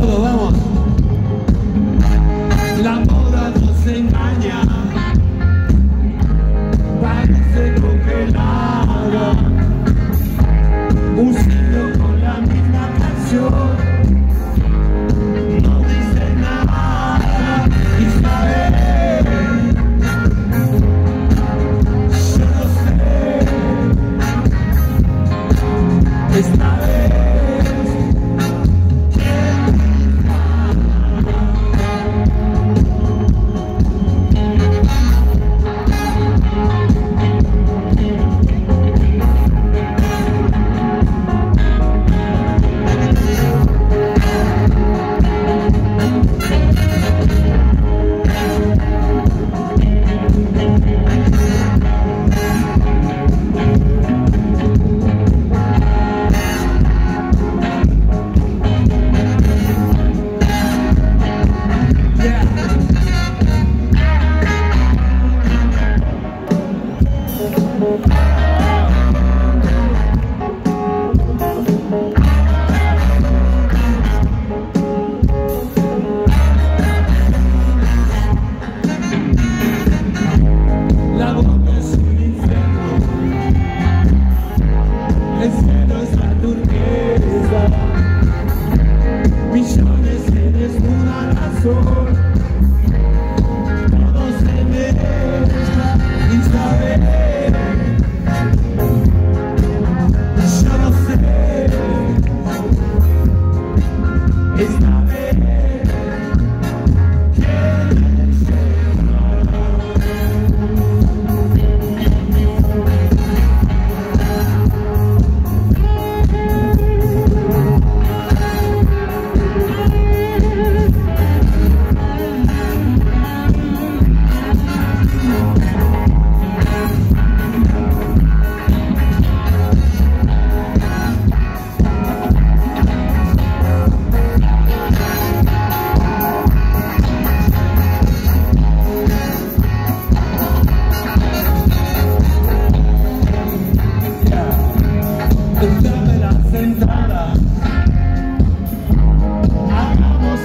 Голова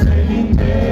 same day.